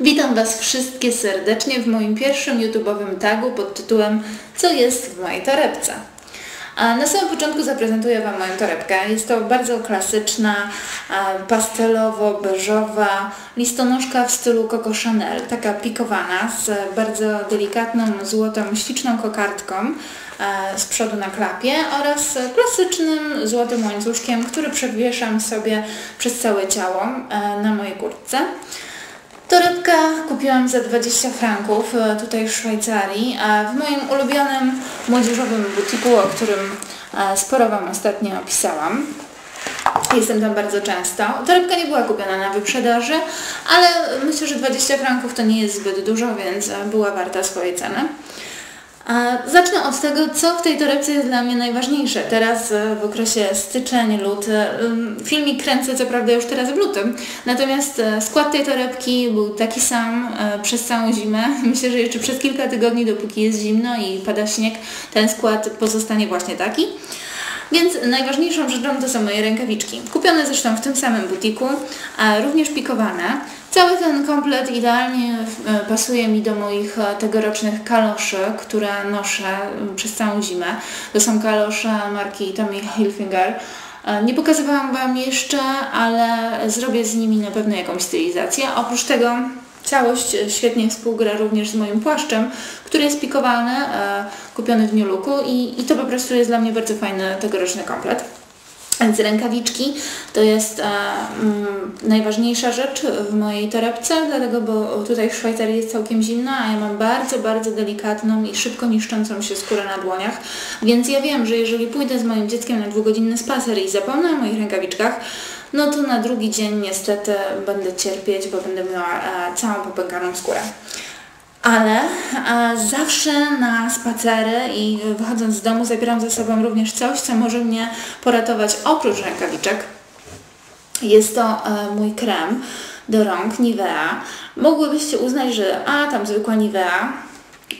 Witam Was wszystkie serdecznie w moim pierwszym YouTube'owym tagu pod tytułem Co jest w mojej torebce? A na samym początku zaprezentuję Wam moją torebkę. Jest to bardzo klasyczna, pastelowo-beżowa listonoszka w stylu Coco Chanel, taka pikowana z bardzo delikatną, złotą, śliczną kokardką z przodu na klapie oraz klasycznym złotym łańcuszkiem, który przewieszam sobie przez całe ciało na mojej kurtce. Torebkę kupiłam za 20 franków e, tutaj w Szwajcarii, w moim ulubionym młodzieżowym butiku, o którym e, sporo Wam ostatnio opisałam. Jestem tam bardzo często. Torebka nie była kupiona na wyprzedaży, ale myślę, że 20 franków to nie jest zbyt dużo, więc e, była warta swojej ceny. Zacznę od tego, co w tej torebce jest dla mnie najważniejsze. Teraz e, w okresie styczeń, luty, filmik kręcę co prawda już teraz w lutym, natomiast e, skład tej torebki był taki sam e, przez całą zimę. Myślę, że jeszcze przez kilka tygodni, dopóki jest zimno i pada śnieg, ten skład pozostanie właśnie taki. Więc najważniejszą rzeczą to są moje rękawiczki. Kupione zresztą w tym samym butiku, a również pikowane. Cały ten komplet idealnie e, pasuje mi do moich e, tegorocznych kaloszy, które noszę przez całą zimę. To są kalosze marki Tommy Hilfiger. E, nie pokazywałam Wam jeszcze, ale zrobię z nimi na pewno jakąś stylizację. Oprócz tego Całość świetnie współgra również z moim płaszczem, który jest pikowany, e, kupiony w New Looku i, i to po prostu jest dla mnie bardzo fajny tegoroczny komplet. Więc rękawiczki to jest e, mm, najważniejsza rzecz w mojej torebce, dlatego bo tutaj w Szwajcarii jest całkiem zimno, a ja mam bardzo, bardzo delikatną i szybko niszczącą się skórę na dłoniach, więc ja wiem, że jeżeli pójdę z moim dzieckiem na dwugodzinny spacer i zapomnę o moich rękawiczkach, no to na drugi dzień niestety będę cierpieć, bo będę miała e, całą popękaną skórę. Ale e, zawsze na spacery i wychodząc z domu zabieram ze sobą również coś, co może mnie poratować oprócz rękawiczek. Jest to e, mój krem do rąk Nivea. Mogłybyście uznać, że a tam zwykła Nivea,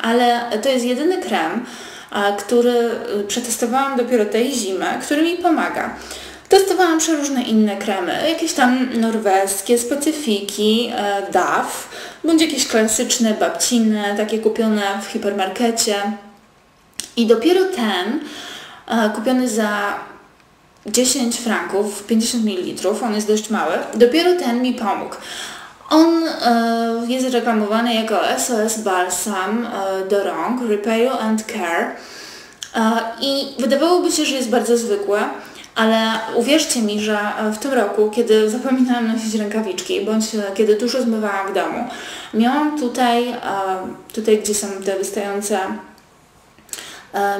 ale to jest jedyny krem, który przetestowałam dopiero tej zimy, który mi pomaga. Testowałam przeróżne inne kremy, jakieś tam norweskie, specyfiki, e, DAF, bądź jakieś klasyczne babciny, takie kupione w hipermarkecie. I dopiero ten, e, kupiony za 10 franków, 50 ml, on jest dość mały, dopiero ten mi pomógł. On e, jest reklamowany jako SOS Balsam e, do rąk, Repair and Care e, i wydawałoby się, że jest bardzo zwykłe, ale uwierzcie mi, że e, w tym roku, kiedy zapominałam nosić rękawiczki, bądź e, kiedy dużo zmywałam w domu, miałam tutaj, e, tutaj gdzie są te wystające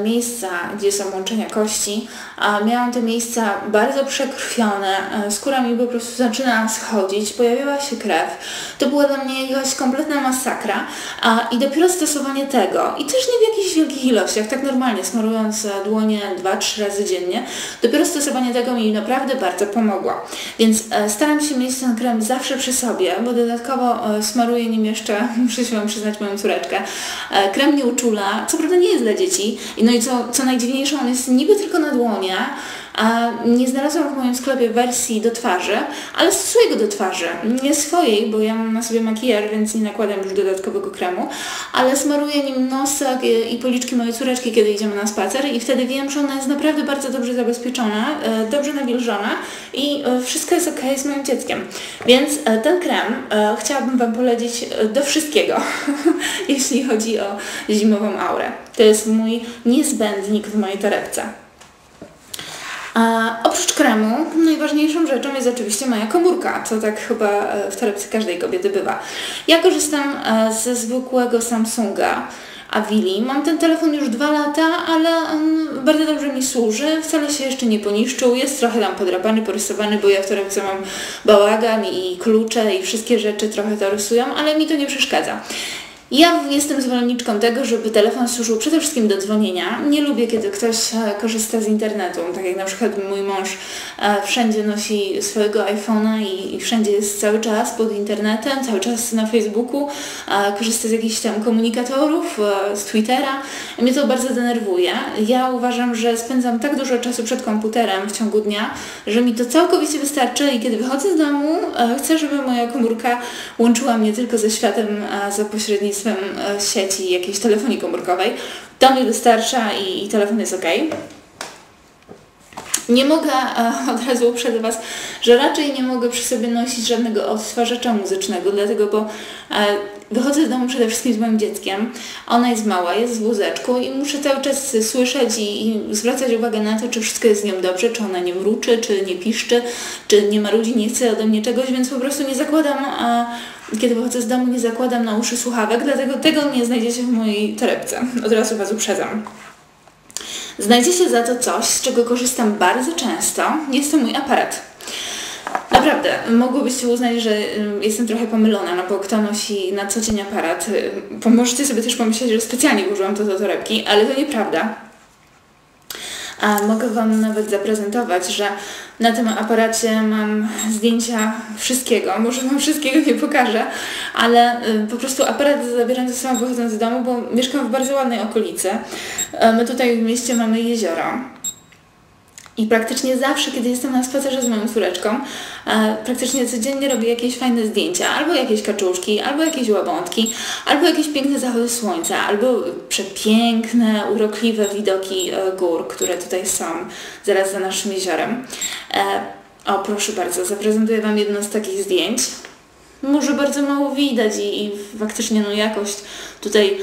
miejsca, gdzie są łączenia kości, a miałam te miejsca bardzo przekrwione, e, skóra mi po prostu zaczyna schodzić, pojawiła się krew. To była dla mnie jakaś kompletna masakra a, i dopiero stosowanie tego, i też nie w jakichś wielkich ilościach, tak normalnie, smarując dłonie 2-3 razy dziennie, dopiero stosowanie tego mi naprawdę bardzo pomogło. Więc e, staram się mieć ten krem zawsze przy sobie, bo dodatkowo e, smaruję nim jeszcze, muszę się Wam przyznać moją córeczkę, e, krem nie uczula, co prawda nie jest dla dzieci, no i co, co najdziwniejsze, on jest niby tylko na dłonie, a nie znalazłam w moim sklepie wersji do twarzy, ale stosuję go do twarzy. Nie swojej, bo ja mam na sobie makijaż, więc nie nakładam już dodatkowego kremu, ale smaruję nim nosek i policzki mojej córeczki, kiedy idziemy na spacer i wtedy wiem, że ona jest naprawdę bardzo dobrze zabezpieczona, e, dobrze nawilżona i e, wszystko jest ok z moim dzieckiem. Więc e, ten krem chciałabym Wam polecić do wszystkiego, jeśli chodzi o zimową aurę. To jest mój niezbędnik w mojej torebce. A oprócz kremu, najważniejszą rzeczą jest oczywiście moja komórka, co tak chyba e, w torebce każdej kobiety bywa. Ja korzystam e, ze zwykłego Samsunga Avili. Mam ten telefon już dwa lata, ale on bardzo dobrze mi służy, wcale się jeszcze nie poniszczył, jest trochę tam podrapany, porysowany, bo ja w torebce mam bałagan i klucze i wszystkie rzeczy trochę to rysują, ale mi to nie przeszkadza. Ja jestem zwolenniczką tego, żeby telefon służył przede wszystkim do dzwonienia. Nie lubię, kiedy ktoś e, korzysta z internetu, tak jak na przykład mój mąż e, wszędzie nosi swojego iPhone'a i, i wszędzie jest cały czas pod internetem, cały czas na Facebooku, korzysta z jakichś tam komunikatorów, e, z Twittera. Mnie to bardzo denerwuje. Ja uważam, że spędzam tak dużo czasu przed komputerem w ciągu dnia, że mi to całkowicie wystarczy i kiedy wychodzę z domu, chcę, żeby moja komórka łączyła mnie tylko ze światem za pośrednictwem pośrednictwem e, sieci jakiejś telefonii komórkowej. To mi wystarcza i, i telefon jest ok. Nie mogę, e, od razu uprzedzę Was, że raczej nie mogę przy sobie nosić żadnego odtwarzacza muzycznego, dlatego, bo e, wychodzę z domu przede wszystkim z moim dzieckiem. Ona jest mała, jest w wózeczku i muszę cały czas słyszeć i, i zwracać uwagę na to, czy wszystko jest z nią dobrze, czy ona nie mruczy, czy nie piszczy, czy nie marudzi, nie chce ode mnie czegoś, więc po prostu nie zakładam kiedy wychodzę z domu, nie zakładam na uszy słuchawek, dlatego tego nie znajdziecie w mojej torebce. Od razu Was uprzedzam. Znajdziecie za to coś, z czego korzystam bardzo często. Jest to mój aparat. Naprawdę, mogłobyście uznać, że jestem trochę pomylona, no bo kto nosi na co dzień aparat? Możecie sobie też pomyśleć, że specjalnie użyłam to do torebki, ale to nieprawda. A mogę Wam nawet zaprezentować, że na tym aparacie mam zdjęcia wszystkiego. Może Wam wszystkiego nie pokażę, ale y, po prostu aparat zabieram ze sobą wychodząc z domu, bo mieszkam w bardzo ładnej okolicy. Y, my tutaj w mieście mamy jezioro. I praktycznie zawsze, kiedy jestem na spacerze z moją córeczką, e, praktycznie codziennie robię jakieś fajne zdjęcia, albo jakieś kaczuszki, albo jakieś łabątki, albo jakieś piękne zachody słońca, albo przepiękne, urokliwe widoki e, gór, które tutaj są zaraz za naszym jeziorem. E, o, proszę bardzo, zaprezentuję Wam jedno z takich zdjęć. Może bardzo mało widać i, i faktycznie no jakość tutaj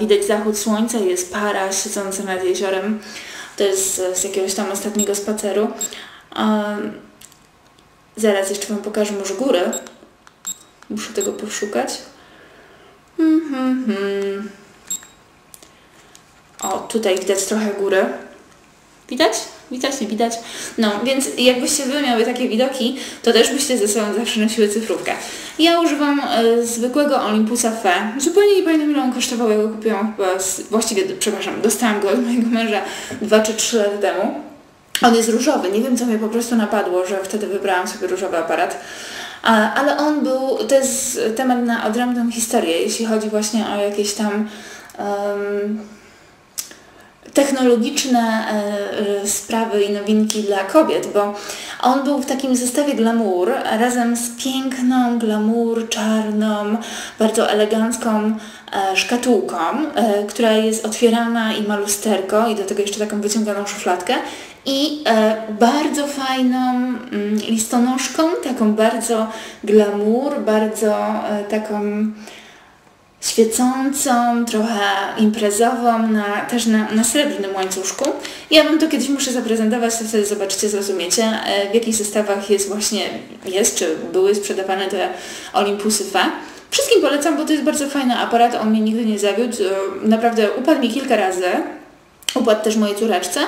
widać zachód słońca, jest para siedząca nad jeziorem. To jest z jakiegoś tam ostatniego spaceru. Zaraz jeszcze Wam pokażę może górę. Muszę tego poszukać. Hmm, hmm. O, tutaj widać trochę góry. Widać? Widać, nie widać? No, więc jakbyście Wy miały takie widoki, to też byście ze sobą zawsze nosiły cyfrówkę. Ja używam e, zwykłego Olympusa Fe. Zupełnie nie pamiętam ile on kosztował, ja go kupiłam chyba, z, właściwie, przepraszam, dostałam go od mojego męża 2 czy 3 lata temu. On jest różowy, nie wiem co mnie po prostu napadło, że wtedy wybrałam sobie różowy aparat. ale on był, to jest temat na odrębną historię, jeśli chodzi właśnie o jakieś tam um, technologiczne e, e, sprawy i nowinki dla kobiet, bo on był w takim zestawie glamour razem z piękną, glamour, czarną, bardzo elegancką e, szkatułką, która jest otwierana i ma lusterko i do tego jeszcze taką wyciąganą szufladkę i bardzo fajną mm, listonoszką, taką bardzo glamour, bardzo taką świecącą, trochę imprezową, na, też na, na srebrnym łańcuszku. Ja Wam to kiedyś muszę zaprezentować, to wtedy zobaczycie, zrozumiecie, e, w jakich zestawach jest właśnie, jest, czy były sprzedawane te Olympusy Fe. Wszystkim polecam, bo to jest bardzo fajny aparat, on mnie nigdy nie zawiódł, naprawdę upadł mi kilka razy, upadł też mojej córeczce,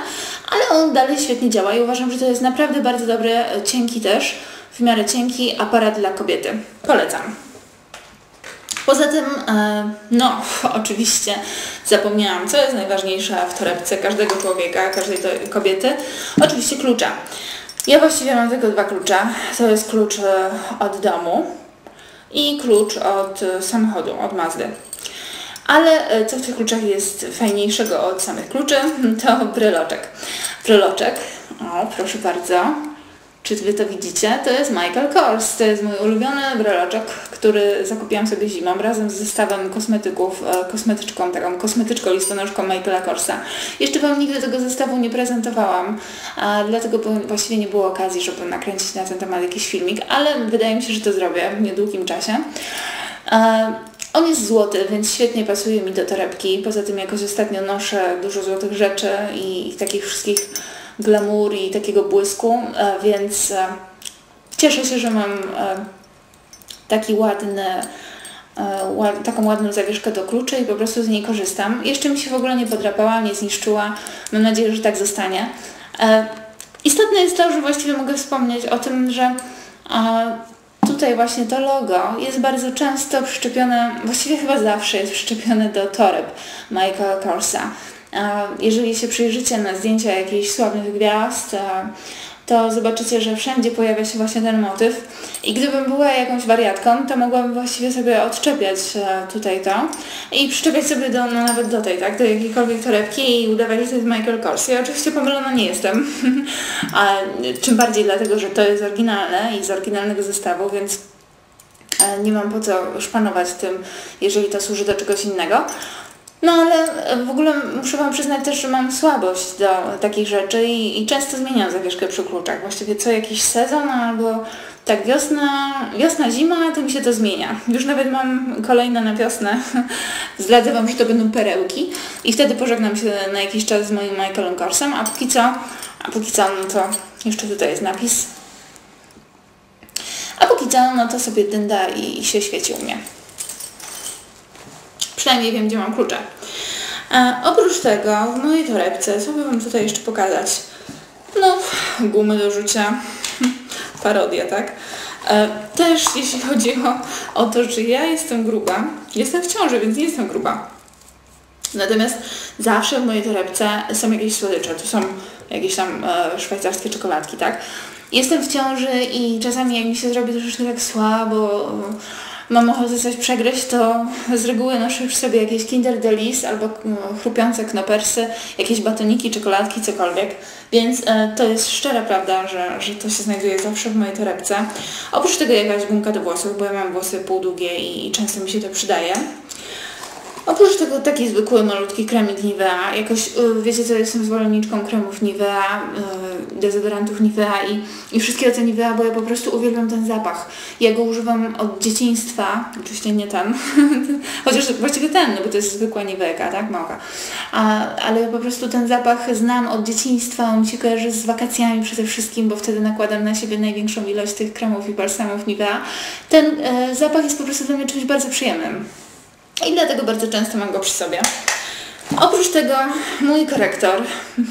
ale on dalej świetnie działa i uważam, że to jest naprawdę bardzo dobry, e, cienki też, w miarę cienki aparat dla kobiety. Polecam. Poza tym, e, no oczywiście zapomniałam, co jest najważniejsze w torebce każdego człowieka, każdej kobiety. Oczywiście klucza. Ja właściwie mam tylko dwa klucze. To jest klucz e, od domu i klucz od e, samochodu, od Mazdy. Ale co w tych kluczach jest fajniejszego od samych kluczy, to bryloczek. Bryloczek, o proszę bardzo, czy Wy to widzicie? To jest Michael Kors. To jest mój ulubiony breloczek, który zakupiłam sobie zimą razem z zestawem kosmetyków, e, kosmetyczką, taką kosmetyczką listonoszką Michaela Korsa. Jeszcze Wam nigdy tego zestawu nie prezentowałam, dlatego właściwie nie było okazji, żeby nakręcić na ten temat jakiś filmik, ale wydaje mi się, że to zrobię w niedługim czasie. E, on jest złoty, więc świetnie pasuje mi do torebki. Poza tym jakoś ostatnio noszę dużo złotych rzeczy i takich wszystkich glamour i takiego błysku, e, więc e, cieszę się, że mam e, taki ładny, taką ładną zawieszkę do kluczy i po prostu z niej korzystam. Jeszcze mi się w ogóle nie podrapała, nie zniszczyła. Mam nadzieję, że tak zostanie. Istotne jest to, że właściwie mogę wspomnieć o tym, że tutaj właśnie to logo jest bardzo często przyczepione, właściwie chyba zawsze jest przyczepione do toreb Michaela Korsa. Jeżeli się przyjrzycie na zdjęcia jakichś sławnych gwiazd, to zobaczycie, że wszędzie pojawia się właśnie ten motyw. I gdybym była jakąś wariatką, to mogłabym właściwie sobie odczepiać e, tutaj to i przyczepiać sobie do, no nawet do tej, tak, do jakiejkolwiek torebki i udawać, że to jest Michael Kors. Ja oczywiście pomylona nie jestem, a czym bardziej dlatego, że to jest oryginalne i z oryginalnego zestawu, więc e, nie mam po co szpanować tym, jeżeli to służy do czegoś innego. No ale w ogóle muszę Wam przyznać też, że mam słabość do takich rzeczy i, i często zmieniam zawieszkę przy kluczach. Właściwie co jakiś sezon albo tak wiosna, wiosna, zima, to mi się to zmienia. Już nawet mam kolejne na wiosnę. Zdradzę Wam, że to będą perełki i wtedy pożegnam się na jakiś czas z moim Michaelem Korsem, a póki co, a póki co, no to jeszcze tutaj jest napis. A póki co, no to sobie dynda i, i się świeci u mnie. Przynajmniej wiem, gdzie mam klucze. E, oprócz tego w mojej torebce, co by Wam tutaj jeszcze pokazać? No, gumy do rzucia. Parodia, tak? E, też jeśli chodzi o, o to, że ja jestem gruba, jestem w ciąży, więc nie jestem gruba. Natomiast zawsze w mojej torebce są jakieś słodycze. To są jakieś tam e, szwajcarskie czekoladki, tak? Jestem w ciąży i czasami jak mi się zrobi troszeczkę tak słabo, mam ochotę coś przegryźć, to z reguły noszę już sobie jakieś Kinder Delice albo no, chrupiące knopersy, jakieś batoniki, czekoladki, cokolwiek. Więc e, to jest szczera prawda, że, że to się znajduje zawsze w mojej torebce. Oprócz tego jakaś gumka do włosów, bo ja mam włosy półdługie i często mi się to przydaje. Oprócz tego taki zwykły, malutki kremik Nivea. Jakoś, y, wiecie co, jestem zwolenniczką kremów Nivea, y, dezodorantów Nivea i, i wszystkiego co Nivea, bo ja po prostu uwielbiam ten zapach. Ja go używam od dzieciństwa, oczywiście nie ten, chociaż właściwie ten, no bo to jest zwykła Nivea, tak, małka. A, ale po prostu ten zapach znam od dzieciństwa, on mi się kojarzy z wakacjami przede wszystkim, bo wtedy nakładam na siebie największą ilość tych kremów i balsamów Nivea. Ten e, zapach jest po prostu dla mnie czymś bardzo przyjemnym i dlatego bardzo często mam go przy sobie. Oprócz tego mój korektor,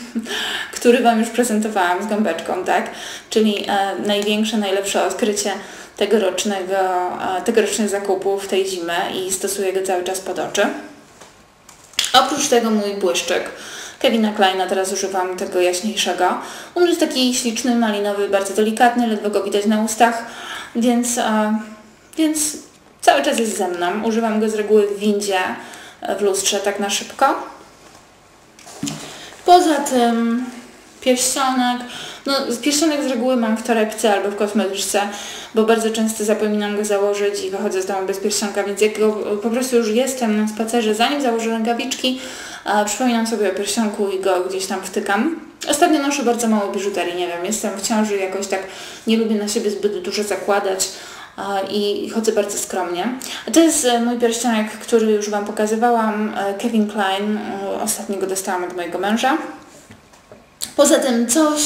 który Wam już prezentowałam z gąbeczką, tak? Czyli e, największe, najlepsze odkrycie tegorocznego, e, tegorocznych zakupów tej zimy i stosuję go cały czas pod oczy. Oprócz tego mój błyszczyk. Kevina Kleina, teraz używam tego jaśniejszego. On jest taki śliczny, malinowy, bardzo delikatny, ledwo go widać na ustach, więc, e, więc Cały czas jest ze mną. Używam go z reguły w windzie, e, w lustrze, tak na szybko. Poza tym pierścionek. No, pierścionek z reguły mam w torebce albo w kosmetyczce, bo bardzo często zapominam go założyć i wychodzę z domu bez pierścionka, więc jak go po prostu już jestem na spacerze, zanim założę rękawiczki, przypominam sobie o pierścionku i go gdzieś tam wtykam. Ostatnio noszę bardzo mało biżuterii, nie wiem, jestem w ciąży, jakoś tak nie lubię na siebie zbyt dużo zakładać, i chodzę bardzo skromnie. To jest e, mój pierścionek, który już Wam pokazywałam, e, Kevin Klein, e, ostatnio go dostałam od mojego męża. Poza tym coś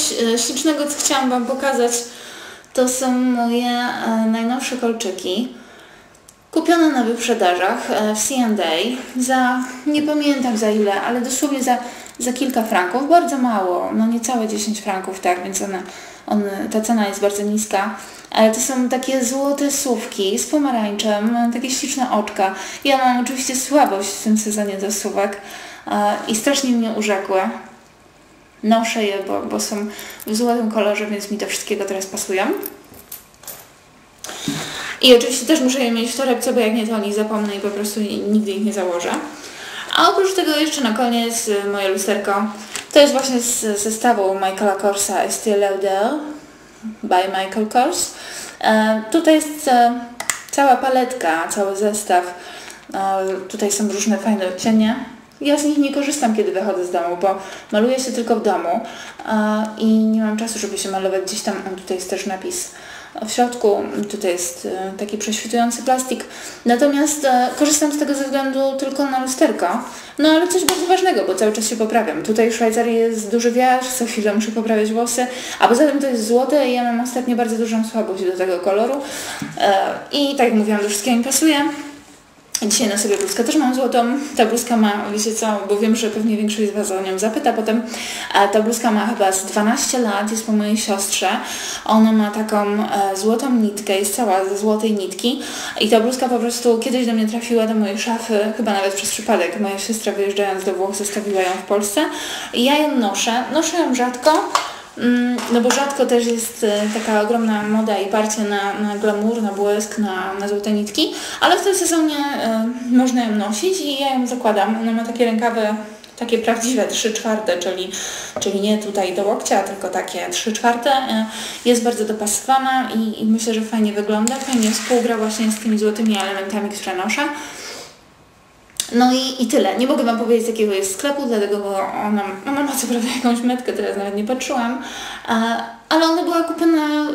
ślicznego, co chciałam Wam pokazać, to są moje najnowsze kolczyki. Kupione na wyprzedażach w C&A za, nie pamiętam za ile, ale dosłownie za, za kilka franków, bardzo mało, no niecałe 10 franków, tak, więc one, one, ta cena jest bardzo niska ale to są takie złote słówki z pomarańczem, takie śliczne oczka. Ja mam oczywiście słabość w tym sezonie do słówek i strasznie mnie urzekły. Noszę je, bo, bo są w złotym kolorze, więc mi do wszystkiego teraz pasują. I oczywiście też muszę je mieć w torebce, bo jak nie to o nich zapomnę i po prostu nigdy ich nie założę. A oprócz tego jeszcze na koniec y, moje lusterko. To jest właśnie z zestawu Michaela Korsa Estée Lauder by Michael Kors. E, tutaj jest e, cała paletka, cały zestaw. E, tutaj są różne fajne cienie. Ja z nich nie korzystam, kiedy wychodzę z domu, bo maluję się tylko w domu i nie mam czasu, żeby się malować gdzieś tam. Tutaj jest też napis w środku tutaj jest e, taki prześwitujący plastik. Natomiast e, korzystam z tego ze względu tylko na lusterko. No ale coś bardzo ważnego, bo cały czas się poprawiam. Tutaj w Szwajcarii jest duży wiatr, co chwilę muszę poprawiać włosy, a poza tym to jest złote i ja mam ostatnio bardzo dużą słabość do tego koloru. E, I tak jak mówiłam, do wszystkiego mi pasuje. Dzisiaj na sobie bluzkę też mam złotą. Ta bluzka ma, wiecie co, bo wiem, że pewnie większość z Was o nią zapyta potem. Ta bluzka ma chyba z 12 lat, jest po mojej siostrze. Ona ma taką e, złotą nitkę, jest cała ze złotej nitki i ta bluzka po prostu kiedyś do mnie trafiła do mojej szafy, chyba nawet przez przypadek. Moja siostra wyjeżdżając do Włoch zostawiła ją w Polsce i ja ją noszę. Noszę ją rzadko, no bo rzadko też jest e, taka ogromna moda i parcie na, na glamour, na błysk, na, na złote nitki, ale w tym sezonie y, można ją nosić i ja ją zakładam. Ona ma takie rękawy takie prawdziwe 3 czwarte, czyli, czyli nie tutaj do łokcia, tylko takie 3 czwarte. E, jest bardzo dopasowana i, i myślę, że fajnie wygląda, fajnie współgra właśnie z tymi złotymi elementami, które noszę. No i, i tyle. Nie mogę Wam powiedzieć, jakiego jest sklepu, dlatego bo ona, ona ma co prawda jakąś metkę, teraz nawet nie patrzyłam, ale ona była kupiona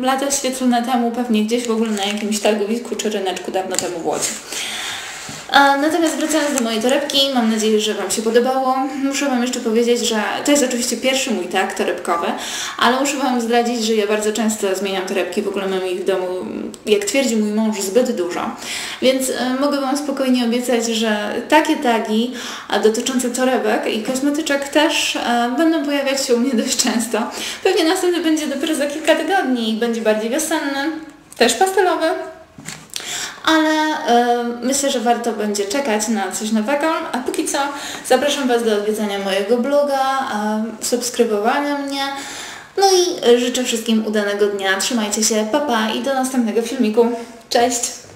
lata świetlne temu, pewnie gdzieś w ogóle na jakimś targowisku czy ryneczku dawno temu w Łodzi. Natomiast wracając do mojej torebki, mam nadzieję, że Wam się podobało. Muszę Wam jeszcze powiedzieć, że to jest oczywiście pierwszy mój tak torebkowy, ale muszę Wam zdradzić, że ja bardzo często zmieniam torebki, w ogóle mam ich w domu, jak twierdzi mój mąż, zbyt dużo. Więc e, mogę Wam spokojnie obiecać, że takie tagi dotyczące torebek i kosmetyczek też e, będą pojawiać się u mnie dość często. Pewnie następny będzie dopiero za kilka tygodni i będzie bardziej wiosenny, też pastelowy ale y, myślę, że warto będzie czekać na coś nowego, a póki co zapraszam Was do odwiedzania mojego bloga, y, subskrybowania mnie, no i życzę wszystkim udanego dnia, trzymajcie się, papa pa, i do następnego filmiku. Cześć!